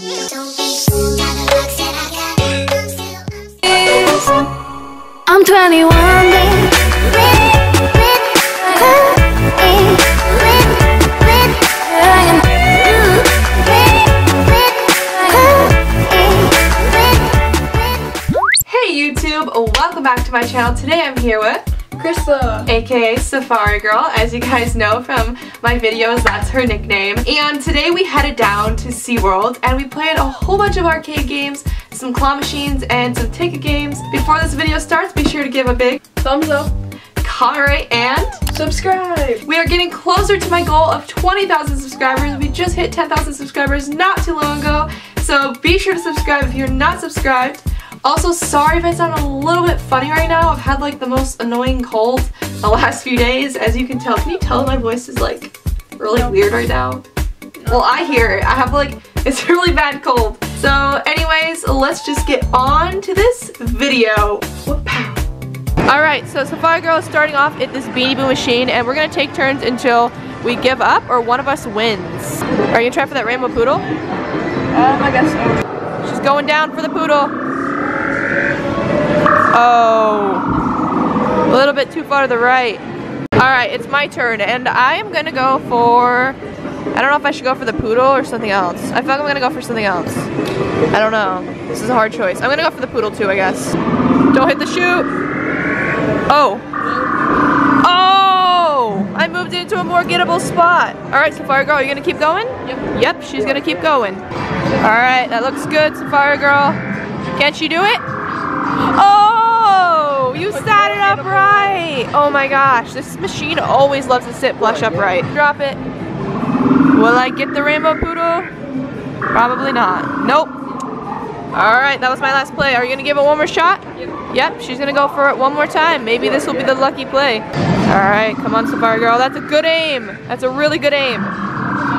I'm 21, babe. Hey YouTube, welcome back to my channel. Today I'm here with Krista. aka Safari Girl. As you guys know from my videos, that's her nickname. And today we headed down to SeaWorld and we played a whole bunch of arcade games, some claw machines, and some ticket games. Before this video starts, be sure to give a big Thumbs up. comment and Subscribe. we are getting closer to my goal of 20,000 subscribers. We just hit 10,000 subscribers not too long ago, so be sure to subscribe if you're not subscribed. Also, sorry if I sound a little bit funny right now. I've had like the most annoying cold the last few days. As you can tell, can you tell my voice is like really weird right now? Well, I hear it. I have like, it's a really bad cold. So anyways, let's just get on to this video. Whoop-pow. Alright, so Safari Girl is starting off at this Beanie Boo machine and we're gonna take turns until we give up or one of us wins. Are you gonna for that rainbow poodle? Um, I guess so. She's going down for the poodle. Oh. A little bit too far to the right. Alright, it's my turn and I am gonna go for I don't know if I should go for the poodle or something else. I feel like I'm gonna go for something else. I don't know. This is a hard choice. I'm gonna go for the poodle too, I guess. Don't hit the chute. Oh. Oh! I moved into a more gettable spot. Alright, Safari Girl, are you gonna keep going? Yep. Yep, she's gonna keep going. Alright, that looks good, Safari Girl. Can't she do it? Oh! You it upright! Oh my gosh, this machine always loves to sit flush upright. Drop it. Will I get the rainbow poodle? Probably not. Nope. Alright, that was my last play. Are you gonna give it one more shot? Yep. Yep, she's gonna go for it one more time. Maybe this will be the lucky play. Alright, come on, Safari Girl. That's a good aim. That's a really good aim.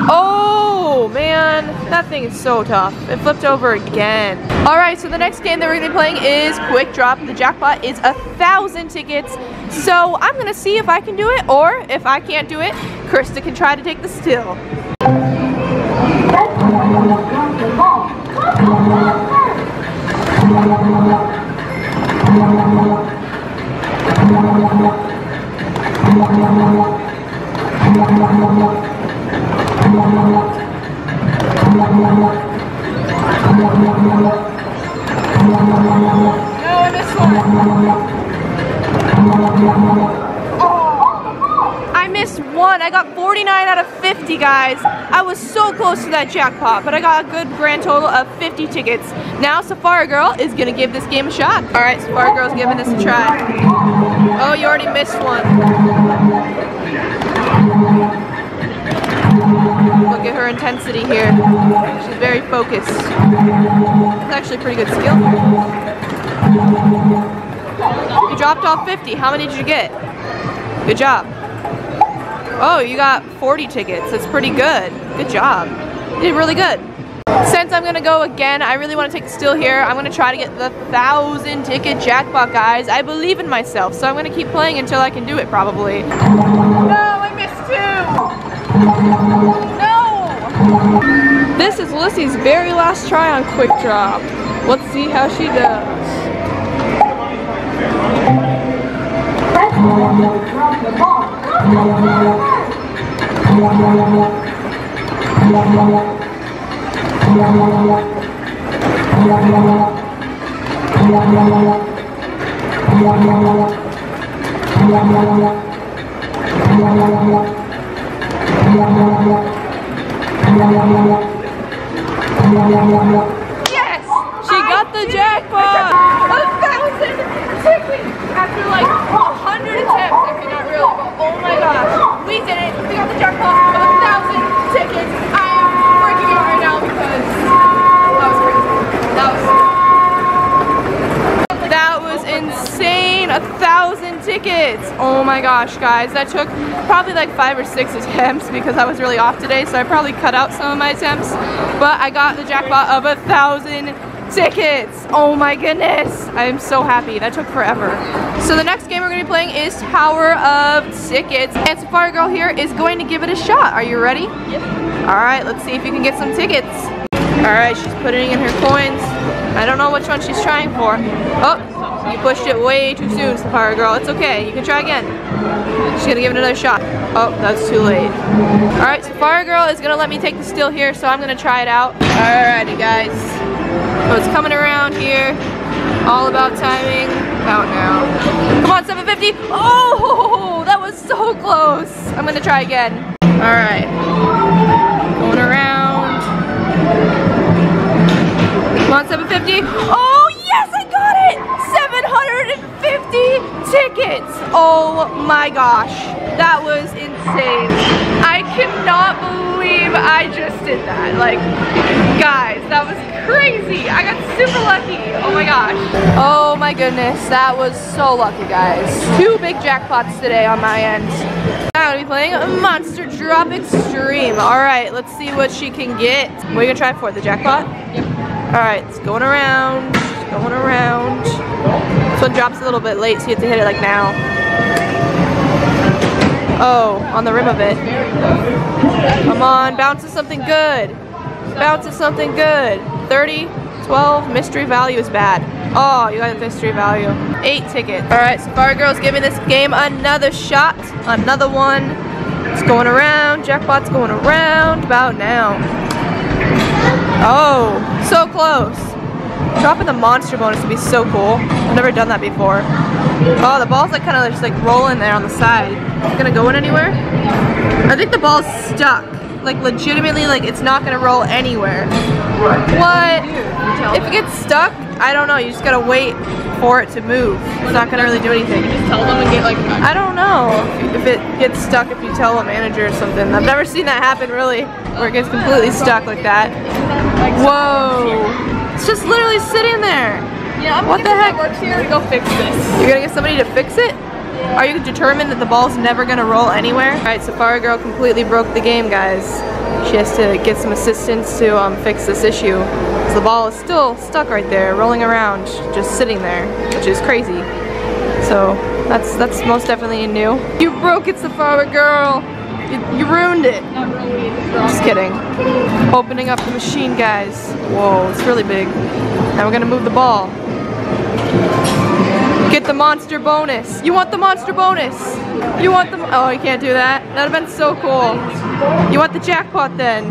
Oh, man. That thing is so tough. It flipped over again. Alright, so the next game that we're gonna be playing is Quick Drop. The jackpot is a thousand tickets. So I'm gonna see if I can do it, or if I can't do it, Krista can try to take the still. That jackpot, but I got a good grand total of 50 tickets. Now Safari Girl is gonna give this game a shot. All right, Safari Girl's giving this a try. Oh, you already missed one. Look at her intensity here. She's very focused. It's actually pretty good skill. You dropped off 50. How many did you get? Good job. Oh, you got 40 tickets. That's pretty good. Good job. Did really good. Since I'm gonna go again, I really want to take the steal here. I'm gonna try to get the thousand ticket jackpot, guys. I believe in myself, so I'm gonna keep playing until I can do it, probably. No, I missed two. No. This is Lyssy's very last try on Quick Drop. Let's see how she does. Yes! She got the jackpot! A thousand tickets! After like a hundred attempts, actually not really, but oh my gosh. We did it! We got the jackpot of a thousand tickets! I am freaking out right now because that was crazy. That was was insane! A thousand tickets! Oh my gosh, guys. That took probably like five or six attempts because I was really off today, so I probably cut out some of my attempts. But I got the jackpot of a thousand tickets! Oh my goodness! I am so happy. That took forever. So the next game we're going to be playing is Tower of Tickets. And Safari Girl here is going to give it a shot. Are you ready? Yep. Alright, let's see if you can get some tickets. Alright, she's putting in her coins. I don't know which one she's trying for. Oh, you pushed it way too soon, Safari Girl. It's okay. You can try again. She's gonna give it another shot. Oh, that's too late. Alright, Safari Girl is gonna let me take the steal here, so I'm gonna try it out. Alrighty, guys. So it's coming around here. All about timing. Out now. Come on, 750. Oh, that was so close. I'm gonna try again. Alright. Going around. Come on, 750. Oh, tickets. Oh my gosh. That was insane. I cannot believe I just did that. Like, guys, that was crazy. I got super lucky. Oh my gosh. Oh my goodness. That was so lucky, guys. Two big jackpots today on my end. Now I'm gonna be playing Monster Drop Extreme. Alright, let's see what she can get. What are you gonna try for? The jackpot? Yep. Alright, it's going around, going around. This one drops a little bit late, so you have to hit it like now. Oh, on the rim of it. Come on, bounce to something good. Bounce to something good. 30, 12, mystery value is bad. Oh, you got a mystery value. Eight tickets. Alright, Safari Girl's giving this game another shot. Another one. It's going around. Jackpot's going around. About now. Oh, so close. Dropping the monster bonus would be so cool. I've never done that before. Oh, the ball's like kind of just like rolling there on the side. Is it gonna go in anywhere? I think the ball's stuck. Like legitimately, like it's not gonna roll anywhere. What? If it gets stuck, I don't know. You just gotta wait for it to move. It's not gonna really do anything. Tell them and get like I don't know if it gets stuck if you tell a manager or something. I've never seen that happen really, where it gets completely stuck like that. Whoa! It's just literally sitting there. Yeah, I'm What the heck? works here. Go fix this. You're gonna get somebody to fix it? Are you determined that the ball's never gonna roll anywhere? Alright, Safari Girl completely broke the game, guys. She has to get some assistance to um, fix this issue. So the ball is still stuck right there, rolling around, just sitting there, which is crazy. So that's that's most definitely new. You broke it, Safari Girl! You, you ruined it! Not really. Just kidding. Opening up the machine, guys. Whoa, it's really big. Now we're gonna move the ball. Get the monster bonus. You want the monster bonus? You want the, oh, you can't do that. That'd have been so cool. You want the jackpot then?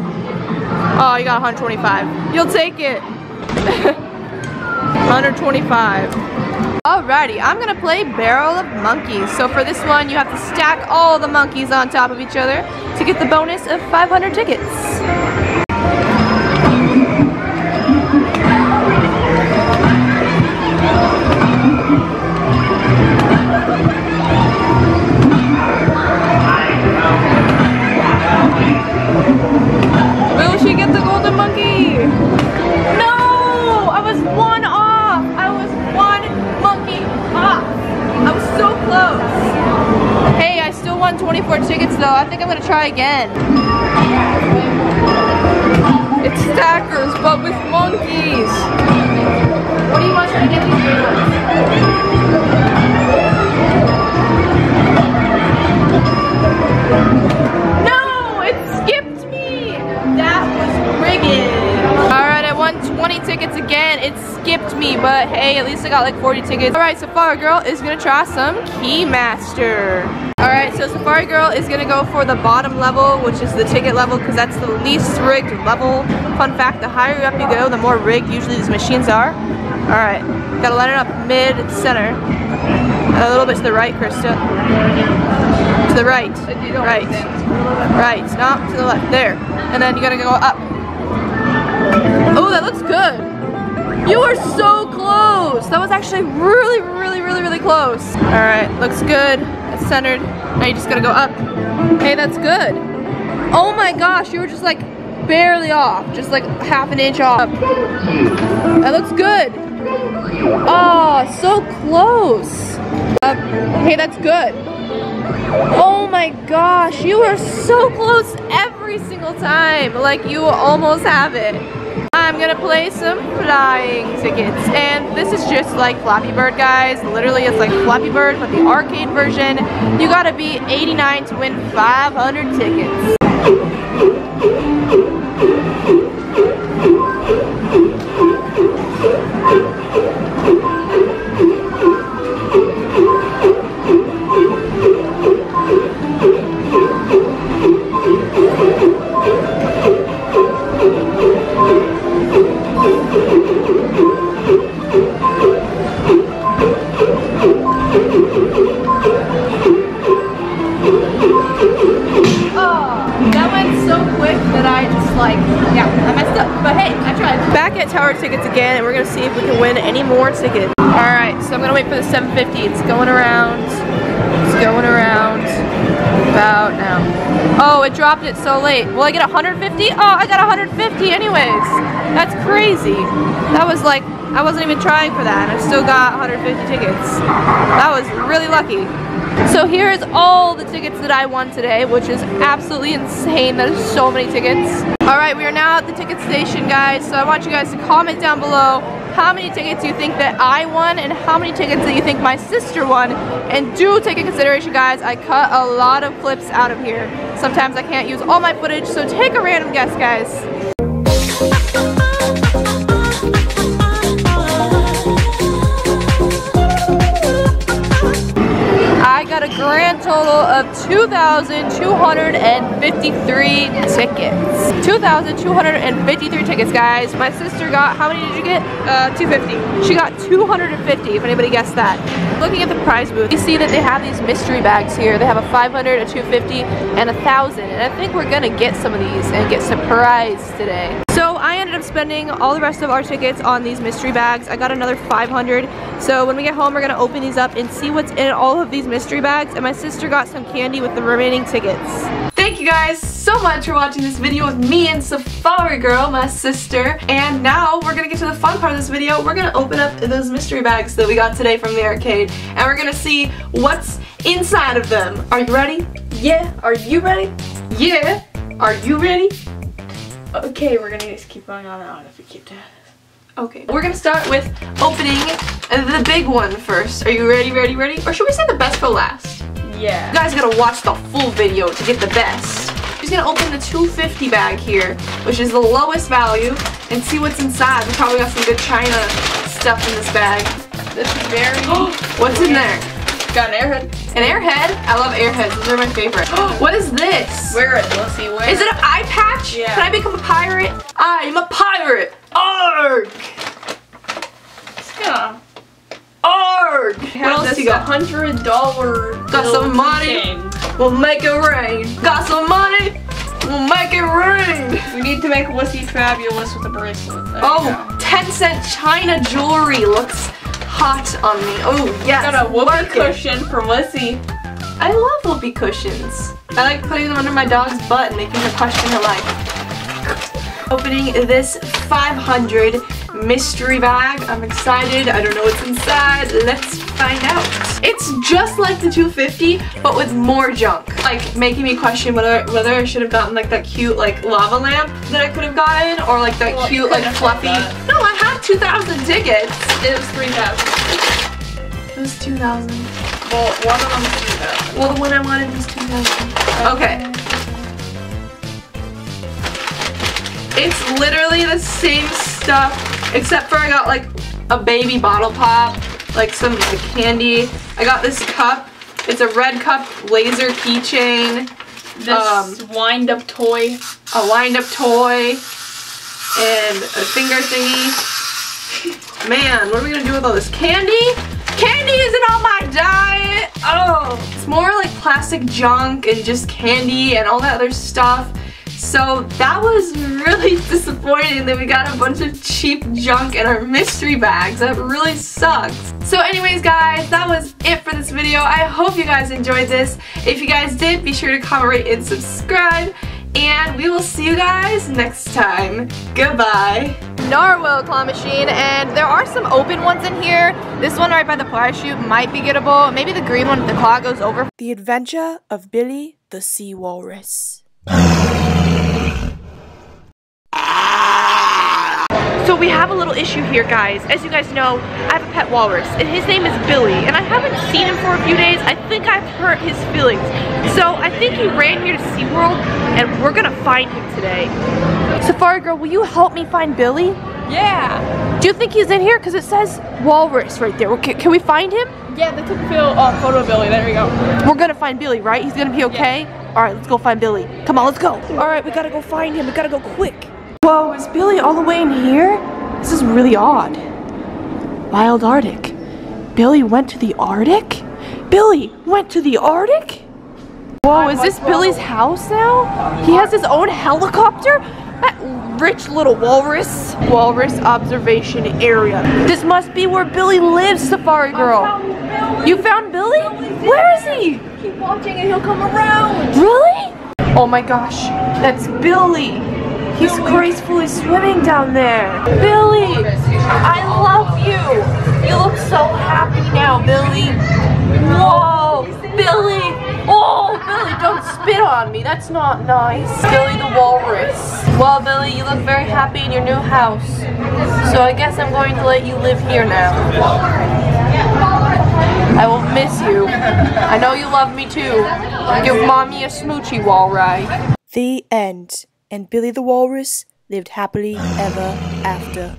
Oh, you got 125. You'll take it. 125. Alrighty, I'm gonna play Barrel of Monkeys. So for this one, you have to stack all the monkeys on top of each other to get the bonus of 500 tickets. 24 tickets though. I think I'm gonna try again. It's stackers, but with monkeys! What do you want to get these? No! It skipped me! That was rigged. Alright, I won 20 tickets again. It skipped me, but hey, at least I got like 40 tickets. Alright, Safari Girl is gonna try some Keymaster. Alright, so Safari Girl is gonna go for the bottom level, which is the ticket level, because that's the least rigged level. Fun fact, the higher up you go, the more rigged usually these machines are. Alright, gotta line it up mid-center. And a little bit to the right, Krista. To the right. Right. Right. No, to the left. There. And then you gotta go up. Oh, that looks good. You were so close. That was actually really, really, really, really close. All right, looks good. It's centered. Now you just gotta go up. Hey, that's good. Oh my gosh, you were just like barely off. Just like half an inch off. That looks good. Oh, so close. Uh, hey, that's good. Oh my gosh, you are so close every single time. Like you almost have it. I'm gonna play some flying tickets. And this is just like Flappy Bird, guys. Literally, it's like Flappy Bird, but the arcade version. You gotta be 89 to win 500 tickets. Gonna see if we can win any more tickets. All right, so I'm gonna wait for the 750. It's going around. It's going around. About now. Oh, it dropped it so late. Will I get 150? Oh, I got 150 anyways. That's crazy. That was like, I wasn't even trying for that, and I still got 150 tickets. That was really lucky. So here's all the tickets that I won today, which is absolutely insane. That is so many tickets. All right, we are now at the ticket station, guys. So I want you guys to comment down below how many tickets do you think that I won and how many tickets that you think my sister won. And do take in consideration, guys, I cut a lot of clips out of here. Sometimes I can't use all my footage, so take a random guess, guys. Grand total of 2,253 tickets. 2,253 tickets, guys. My sister got, how many did you get? Uh, 250. She got 250, if anybody guessed that. Looking at the prize booth, you see that they have these mystery bags here. They have a 500, a 250, and a 1,000. And I think we're gonna get some of these and get surprised today. So I ended up spending all the rest of our tickets on these mystery bags. I got another 500. So when we get home, we're gonna open these up and see what's in all of these mystery bags. And my sister got some candy with the remaining tickets. Thank you guys so much for watching this video with me and Safari Girl, my sister. And now we're gonna get to the fun part of this video. We're gonna open up those mystery bags that we got today from the arcade. And we're gonna see what's inside of them. Are you ready? Yeah. Are you ready? Yeah. Are you ready? Okay, we're gonna just keep going on and on if we keep doing this. Okay, we're gonna start with opening the big one first. Are you ready, ready, ready? Or should we say the best for last? Yeah. You guys gotta watch the full video to get the best. Just gonna open the 250 bag here, which is the lowest value, and see what's inside. We probably got some good China stuff in this bag. This is very. what's in there? Got an airhead. An airhead? I love airheads. Those are my favorite. what is this? Wear it. Let's see. Wear Is it an eye patch? Yeah. Can I become a pirate? I'm a pirate. Arg! Yeah. Arg! What else you got? Hundred dollar. Got some money. We'll make it rain. Got some money? We'll make it rain. We need to make Wussy fabulous with a bracelet. There Oh, you go. 10 cent China jewelry looks hot on me. Oh, yes. Got a whoopee cushion for Wussy. I love whoopee cushions. I like putting them under my dog's butt and making her question her life. Opening this 500 mystery bag. I'm excited. I don't know what's inside. Let's find out. It's just like the 250, but with more junk. Like making me question whether whether I should have gotten like that cute like lava lamp that I could have gotten, or like that Well, cute like fluffy. No, I had 2,000 tickets. It was three thousand. It was 2,000. Well, one of them is three thousand. Well, the one I wanted was 2,000. Okay. It's literally the same stuff, except for I got like a baby bottle pop, like some like, candy. I got this cup. It's a red cup laser keychain, This Um, wind up toy. a wind up toy, and a finger thingy. Man, what are we gonna do with all this candy? Candy isn't on my diet! Oh! It's more like plastic junk and just candy and all that other stuff. So that was really disappointing that we got a bunch of cheap junk in our mystery bags. That really sucks. So anyways guys, that was it for this video. I hope you guys enjoyed this. If you guys did, be sure to comment, rate, and subscribe. And we will see you guys next time. Goodbye. Narwhal claw machine, and there are some open ones in here. This one right by the parachute might be gettable. Maybe the green one, if the claw goes over. The Adventure of Billy the Sea Walrus. We have a little issue here, guys. As you guys know, I have a pet walrus, and his name is Billy, and I haven't seen him for a few days. I think I've hurt his feelings. So I think he ran here to SeaWorld, and we're gonna find him today. Safari Girl, will you help me find Billy? Yeah. Do you think he's in here? Because it says walrus right there. Can, can we find him? Yeah, they took a photo, uh, photo of Billy. There we go. We're gonna find Billy, right? He's gonna be okay? Alright, let's go find Billy. Come on, let's go. Alright, we gotta go find him. We gotta go quick. Whoa, is Billy all the way in here? This is really odd. Wild Arctic. Billy went to the Arctic? Billy went to the Arctic? Whoa, is this Billy's house now? He has his own helicopter? That- rich little walrus. Walrus observation area. This must be where Billy lives, Safari Girl. You found Billy? Where is he? Keep watching and he'll come around. Really? Oh my gosh, that's Billy. He's gracefully swimming down there. Billy, I love you. You look so happy now, Billy. Whoa, Billy. Oh, Billy, don't spit on me. That's not nice. Billy the walrus. Well, Billy, you look very happy in your new house. So I guess I'm going to let you live here now. I will miss you. I know you love me too. Give mommy a smoochie, Walry. The end. And Billy the Walrus lived happily ever after.